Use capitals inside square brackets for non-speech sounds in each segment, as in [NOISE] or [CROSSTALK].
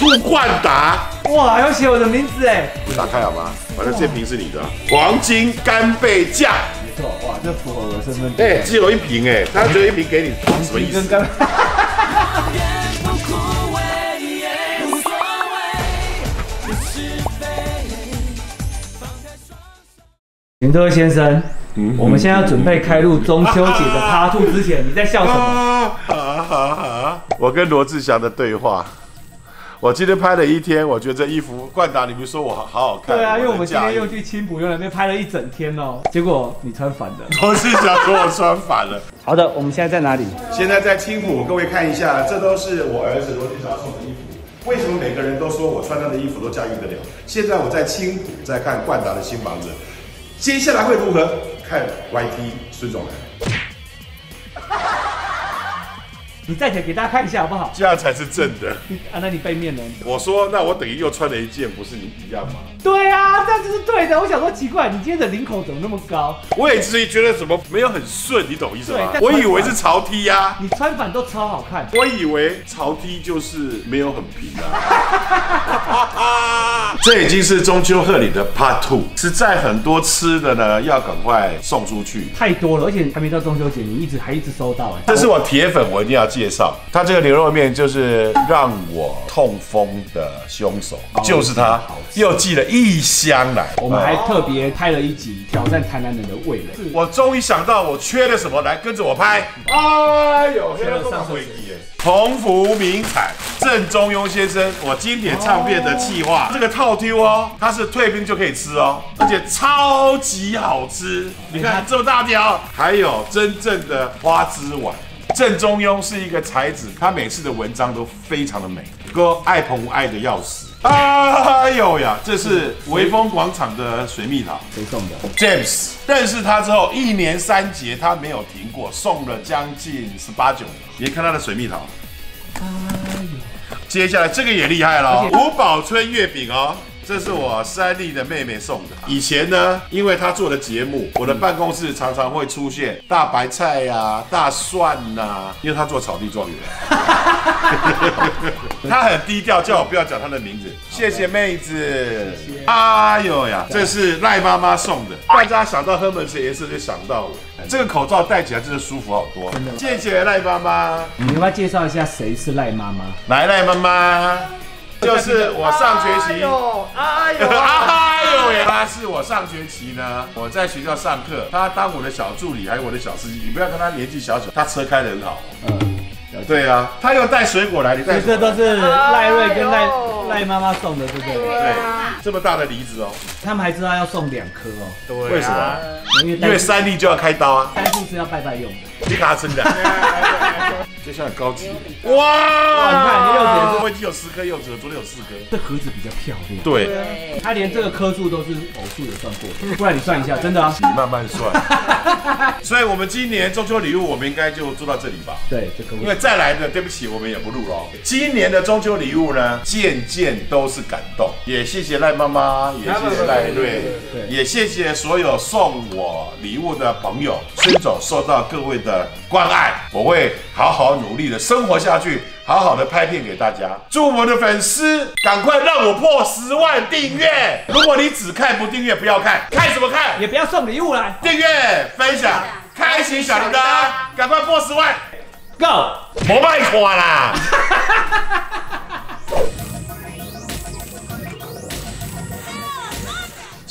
兔冠达，哇，还要写我的名字哎，打开好吗？反正这瓶是你的，黄金干贝酱，没错，哇，这符合我的身份。哎，只有一瓶哎，他只有一瓶给你，什么意思？林特先生，嗯我们现在要准备开录中秋节的趴兔之前，你在笑什么？[LAUGHS] 我跟罗志祥的对话。我今天拍了一天，我觉得这衣服冠达，你们说我好好看？对啊，因为我们今天又去青浦，又那边拍了一整天哦。结果你穿反的，罗志祥说我穿反了。好的，我们现在在哪里？现在在青浦，各位看一下，这都是我儿子罗志祥送的衣服。为什么每个人都说我穿他的衣服都驾驭得了？现在我在青浦在看冠达的新房子。接下来会如何？看 YT 孙总来。你站起来给大家看一下好不好？这样才是正的。[LAUGHS] 啊，那你背面呢？我说，那我等于又穿了一件，不是你一样吗？对啊，这样就是对的。我想说奇怪，你今天的领口怎么那么高？我也自己觉得怎么没有很顺，你懂意思吗？我以为是潮 T 呀。你穿反都超好看。我以为潮 T 就是没有很平啊。[LAUGHS] 这已经是中秋贺礼的 Part Two，实在很多吃的呢，要赶快送出去。太多了，而且还没到中秋节，你一直还一直收到哎。这是我铁粉，我一定要记。介绍他这个牛肉面就是让我痛风的凶手，就是他，又寄了一箱来。我们还特别拍了一集挑战台南人的味蕾。我终于想到我缺了什么，来跟着我拍。哎呦，缺了上回机耶！鸿福名产郑中庸先生，我经典唱片的企划，这个套 Q 哦，它是退冰就可以吃哦，而且超级好吃。你看这么大条，还有真正的花枝丸。郑中庸是一个才子，他每次的文章都非常的美，哥爱澎湖爱的要死。哎呦呀，这是维风广场的水蜜桃，谁送的？James 认识他之后，一年三节他没有停过，送了将近十八九年。你看他的水蜜桃。哎呦，接下来这个也厉害了，吴宝春月饼哦。这是我三弟的妹妹送的。以前呢，因为她做的节目，我的办公室常常会出现大白菜呀、大蒜呐，因为她做草地状元。[LAUGHS] 她很低调，叫我不要讲她的名字。谢谢妹子。哎呦呀，这是赖妈妈送的。大家想到赫门斯颜色，就想到我。这个口罩戴起来真的舒服好多。谢谢赖妈妈。你要不要介绍一下谁是赖妈妈？来，赖妈妈。[LAUGHS] 就是我上学期，哎呦，哎呦，[LAUGHS] 哎呦，他是我上学期呢，我在学校上课，他当我的小助理，还有我的小司机。你不要看他年纪小小，他车开得很好。嗯，对啊，他又带水果来，你带。这都是赖瑞跟赖赖妈妈送的，对不对？对，这么大的梨子哦。他们还知道要送两颗哦。对，为什么？因为三粒就要开刀啊。三粒是要拜拜用的。你卡真的。就像很高级哇！你看，你柚子我已经有十颗柚子了，昨天有四颗。这盒子比较漂亮。对，它连这个颗数都是偶数的算过的，不然你算一下，真的啊。你慢慢算。[LAUGHS] 所以，我们今年中秋礼物，我们应该就做到这里吧？对，这可因为再来的，对不起，我们也不录了。今年的中秋礼物呢，件件都是感动。也谢谢赖妈妈，也谢谢赖瑞，也谢谢所有送我礼物的朋友。孙总受到各位的关爱，我会好好。努力的生活下去，好好的拍片给大家。祝我们的粉丝赶快让我破十万订阅。[LAUGHS] 如果你只看不订阅，不要看，看什么看？也不要送礼物来。订阅、分享、开启小铃铛，赶快破十万，Go！莫卖花啦！[LAUGHS]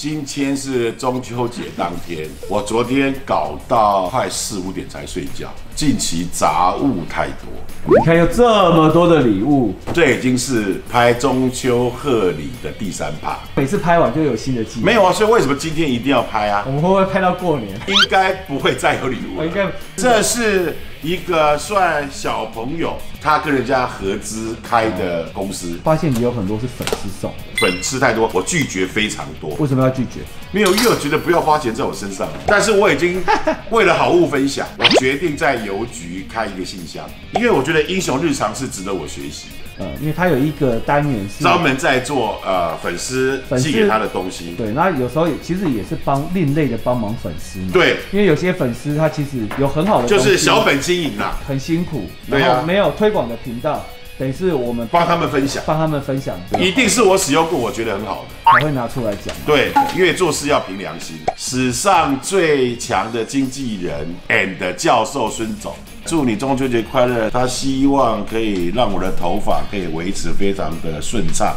今天是中秋节当天，我昨天搞到快四五点才睡觉。近期杂物太多，你看有这么多的礼物，这已经是拍中秋贺礼的第三趴。每次拍完就有新的记忆。没有啊，所以为什么今天一定要拍啊？我们会不会拍到过年？应该不会再有礼物。应该这是一个算小朋友，他跟人家合资开的公司。发现也有很多是粉丝送的，粉丝太多，我拒绝非常多。为什么要拒绝？没有，因为我觉得不要花钱在我身上。但是我已经为了好物分享，我决定在。邮局开一个信箱，因为我觉得英雄日常是值得我学习的。呃，因为他有一个单元是专门在做呃粉丝寄给他的东西。对，那有时候也其实也是帮另类的帮忙粉丝。对，因为有些粉丝他其实有很好的，就是小本经营啊，很辛苦，然后没有推广的频道。等于是我们帮他们分享，帮他们分享，一定是我使用过，我觉得很好的，才会拿出来讲。对，因为做事要凭良心。史上最强的经纪人 and 教授孙总，祝你中秋节快乐。他希望可以让我的头发可以维持非常的顺畅。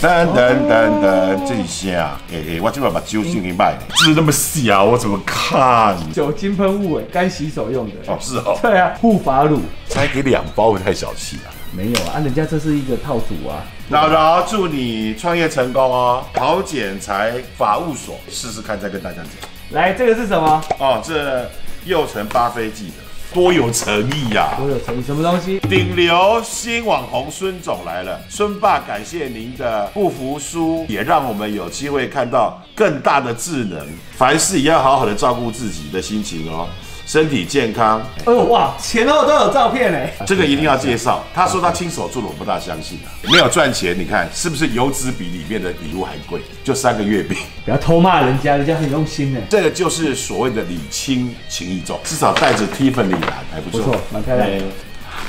等等等等，这一下，哎哎，我今晚把酒精给卖了，字那么小，我怎么看？酒精喷雾，哎，干洗手用的。哦，是哦。对啊，护发乳才给两包，我太小气了。没有啊，人家这是一个套组啊。老饶，祝你创业成功哦！好剪裁法务所，试试看，再跟大家讲。来，这个是什么？哦，这又成巴菲记的，多有诚意呀！多有诚意，什么东西？顶流新网红孙总来了，孙爸，感谢您的不服输，也让我们有机会看到更大的智能。凡事也要好好的照顾自己的心情哦。身体健康，哦哇，前后都有照片哎，这个一定要介绍。他说他亲手做的，我不大相信啊。没有赚钱，你看是不是油脂比里面的礼物还贵？就三个月饼，不要偷骂人家，人家很用心呢。这个就是所谓的礼轻情意重，至少带着 Tiffany 来还不错，不错，蛮漂亮。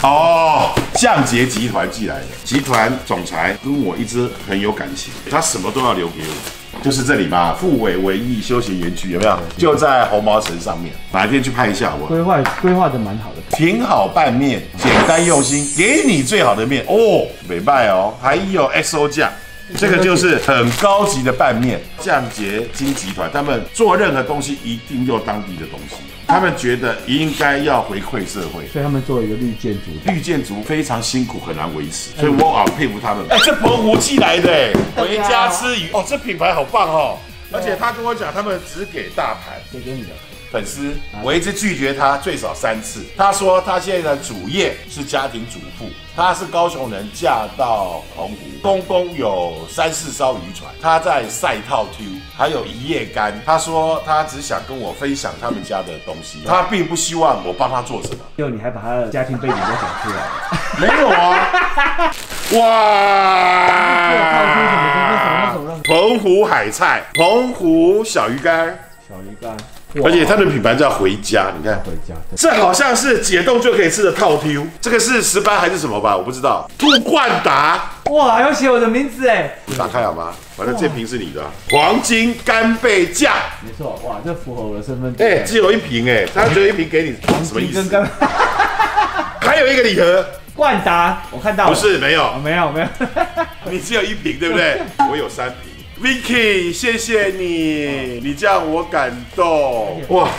哦，降杰集团寄来的，集团总裁跟我一直很有感情，他什么都要留给我。就是这里嘛，富伟文艺休闲园区有没有？就在红毛城上面，哪一天去拍一下？我规划规划的蛮好的，挺好拌面，简单用心，给你最好的面哦，美拜哦，还有 XO 酱。这个就是很高级的拌面，[LAUGHS] 降杰金集团，他们做任何东西一定用当地的东西，他们觉得应该要回馈社会，所以他们做一个绿建筑，绿建筑非常辛苦，很难维持，所以我好佩服他们。哎，这澎湖寄来的，回家吃鱼。哦，这品牌好棒哦，而且他跟我讲，他们只给大牌，给给你的。粉丝，我一直拒绝他最少三次。他说他现在的主业是家庭主妇，他是高雄人，嫁到澎湖，公公有三四艘渔船，他在赛套 Q，还有一夜干。他说他只想跟我分享他们家的东西，他并不希望我帮他做什么。就你还把他的家庭背景都讲出来？[LAUGHS] 没有啊！[LAUGHS] 哇！澎湖海菜，澎湖小鱼干，小鱼干。而且它的品牌叫回家，你看，回家，这好像是解冻就可以吃的套 Q，这个是石斑还是什么吧？我不知道。兔冠达，哇，要写我的名字哎！打开好吗？反正这瓶是你的，黄金干贝酱，没错，哇，这符合我的身份。哎，只有一瓶哎，他只有一瓶给你，什么意思？[LAUGHS] 还有一个礼盒，冠达，我看到不是没有，没有没有，[LAUGHS] 你只有一瓶对不对？[LAUGHS] 我有三瓶。Vicky，谢谢你，你这样我感动哇！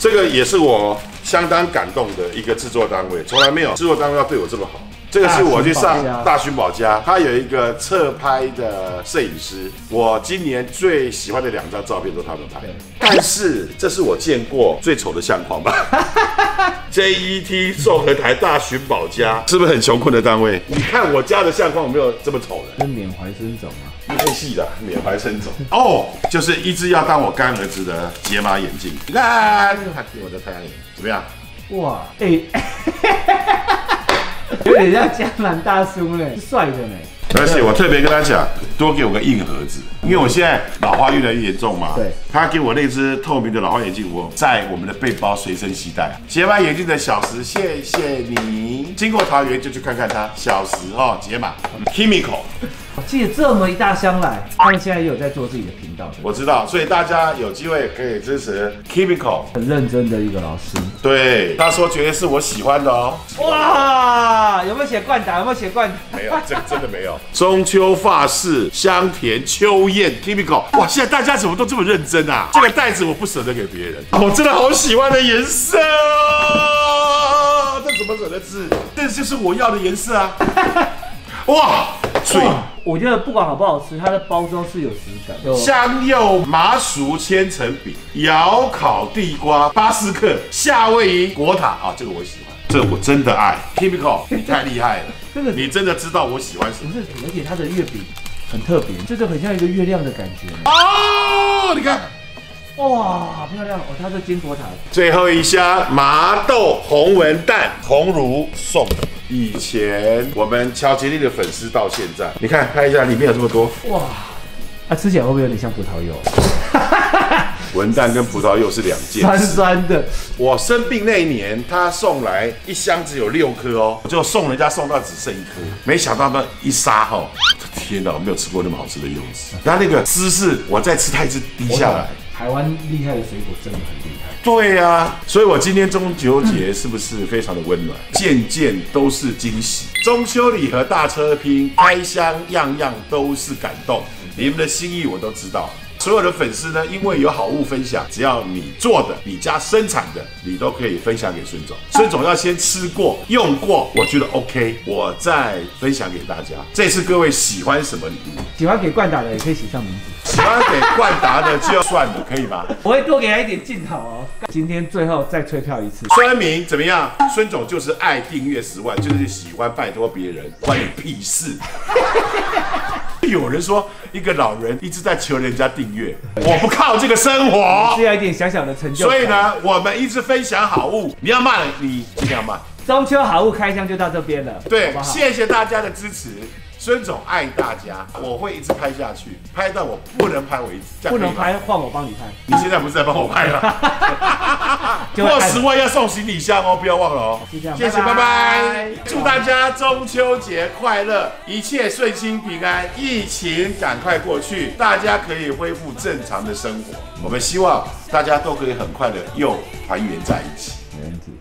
这个也是我相当感动的一个制作单位，从来没有制作单位要对我这么好。这个是我去上大寻宝家，他有一个侧拍的摄影师，我今年最喜欢的两张照片都是他们拍。但是这是我见过最丑的相框吧 [LAUGHS] JET 综合台大寻宝家是不是很穷困的单位？你看我家的相框有没有这么丑的？是缅怀深种啊，太细了，缅怀深种哦，就是一只要当我干儿子的解码眼镜。你看，我的太阳眼怎么样？哇，哎。[LAUGHS] 有点像江南大叔嘞，帅的呢。而且我特别跟他讲，多给我个硬盒子，因为我现在老花越来越严重嘛。对。他给我那只透明的老花眼镜，我在我们的背包随身携带。解码眼镜的小石，谢谢你。经过桃园就去看看他，小石哦，解码 Chemical。寄了这么一大箱来，他们现在也有在做自己的频道。我知道，所以大家有机会可以支持 k i m i c o 很认真的一个老师。对，他说绝对是我喜欢的哦。哇，有没有写冠达？有没有写冠？没有，这真的没有。中秋发饰香甜秋燕 Chemical，哇，现在大家怎么都这么认真啊？这个袋子我不舍得给别人，我真的好喜欢的颜色哦。这怎么舍得吃？这就是我要的颜色啊！哇，所以。我觉得不管好不好吃，它的包装是有质感。香柚麻薯千层饼、窑烤地瓜、巴斯克、夏威夷果塔啊，这个我喜欢，这我真的爱。k i m i c o 你太厉害了，真的，你真的知道我喜欢什么？不是，而且它的月饼很特别，就是很像一个月亮的感觉。哦，你看。哇，好漂亮哦！它是金箔塔。最后一箱麻豆红纹蛋红乳送的。以前我们乔杰利的粉丝到现在，你看拍一下里面有这么多。哇，它吃起来会不会有点像葡萄柚？文旦跟葡萄柚是两件酸事。酸的，我生病那一年，他送来一箱只有六颗哦，我就送人家送到只剩一颗，没想到那一杀哈，天哪，我没有吃过那么好吃的柚子。它那个芝士，我再吃它一直滴下来。台湾厉害的水果真的很厉害。对呀、所以我今天中秋节是不是非常的温暖？件件都是惊喜，中秋礼盒大车拼，开箱样样都是感动。你们的心意我都知道。所有的粉丝呢，因为有好物分享，只要你做的、你家生产的，你都可以分享给孙总。孙总要先吃过、用过，我觉得 OK，我再分享给大家。这次各位喜欢什么礼物？喜欢给冠打的也可以写上名字，喜欢给冠达的就算了，可以吧？我会多给他一点镜头哦。今天最后再吹票一次，孙明怎么样？孙总就是爱订阅十万，就是喜欢拜托别人，关你屁事。[LAUGHS] 有人说一个老人一直在求人家订阅，我不靠这个生活是，要一点小小的成就。所以，呢，我们一直分享好物。你要骂人，你尽量骂。中秋好物开箱就到这边了，对好，不好？谢谢大家的支持。孙总爱大家，我会一直拍下去，拍到我不能拍为止。不能拍，换我帮你拍。你现在不是在帮我拍了？[LAUGHS] 就会按过十万要送行李箱哦，不要忘了哦。就这样谢谢，拜拜拜拜！祝大家中秋节快乐，一切顺心平安，疫情赶快过去，大家可以恢复正常的生活。我们希望大家都可以很快的又团圆在一起。没问题。